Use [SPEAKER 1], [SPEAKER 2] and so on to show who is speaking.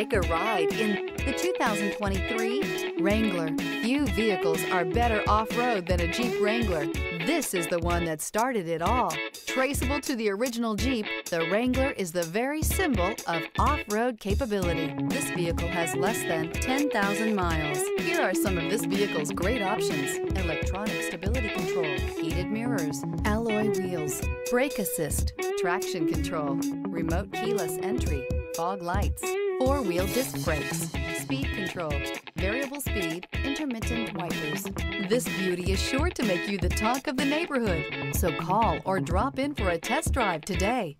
[SPEAKER 1] Take a ride in the 2023 Wrangler. Few vehicles are better off-road than a Jeep Wrangler. This is the one that started it all. Traceable to the original Jeep, the Wrangler is the very symbol of off-road capability. This vehicle has less than 10,000 miles. Here are some of this vehicle's great options. Electronic stability control, heated mirrors, alloy wheels, brake assist, traction control, remote keyless entry, fog lights, four-wheel disc brakes, speed control, variable speed, intermittent wipers. This beauty is sure to make you the talk of the neighborhood. So call or drop in for a test drive today.